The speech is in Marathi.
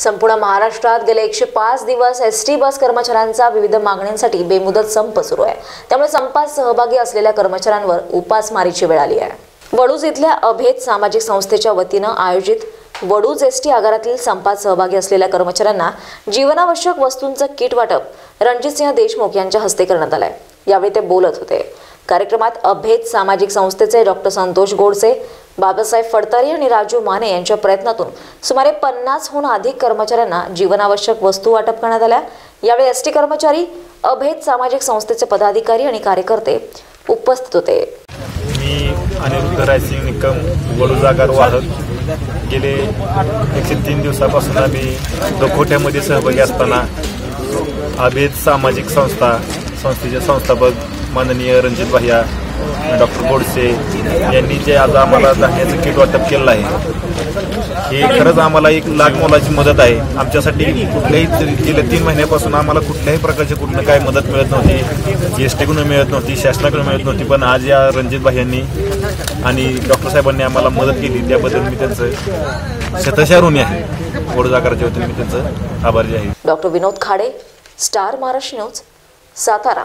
संपूर्ण महाराष्ट्रात गेले एकशे पाच दिवस एस टी बस कर्मचाऱ्यांचा विविध मागण्यांसाठी बेमुदत संप सुरू आहे. त्यामुळे संपात सहभागी असलेल्या कर्मचाऱ्यांवर उपासमारीची वेळ आली आहे. वडूज इथल्या अभेद सामाजिक संस्थेच्या वतीनं आयोजित वडूज एस टी आगारातील संपात सहभागी असलेल्या कर्मचाऱ्यांना जीवनावश्यक वस्तूंचं किट वाटप रणजितसिंह देशमुख यांच्या हस्ते करण्यात आलंय. यावेळी ते बोलत होते. कार्यक्रमात अभेद सामाजिक संस्थेचे डॉक्टर संतोष गोडसे बाबासाहेब फडतारी आणि राजू माने यांच्या प्रयत्नातून सुमारे पन्नासहून अधिक कर्मचाऱ्यांना जीवनावश्यक वस्तू वाटप करण्यात आल्या. यावेळी एस टी कर्मचारी अभेद सामाजिक संस्थेचे पदाधिकारी आणि कार्यकर्ते उपस्थित होते. मी अनिरुद्ध रायसिंग निकम वडू जागार वाहक. गेले एकशे तीन दिवसापासून आम्ही दखोट्यामध्ये सहभागी असताना अभेद सामाजिक संस्था संस्थेचे संस्थापक माननीय रणजित भाया डॉक्टर गोडसे यांनी जे आज आम्हाला धान्याचं किट वाटप केलं आहे हे खरंच आम्हाला एक लाख मोलाची मदत आहे. आमच्यासाठी कुठल्याही गेल्या तीन महिन्यापासून आम्हाला कुठल्याही प्रकारची कुठलं काय मदत मिळत नव्हती जी एस टीकडून मिळत नव्हती शासनाकडून मिळत नव्हती पण आज या रणजित भाई यांनी आणि डॉक्टर साहेबांनी आम्हाला मदत केली. त्याबद्दल मी त्यांचं शतशा ऋणी आहे. वडोजाकराच्या वतीने मी त्यांचं आभारी आहे. Doctor Vinod Khade star Maharashtra news Satara.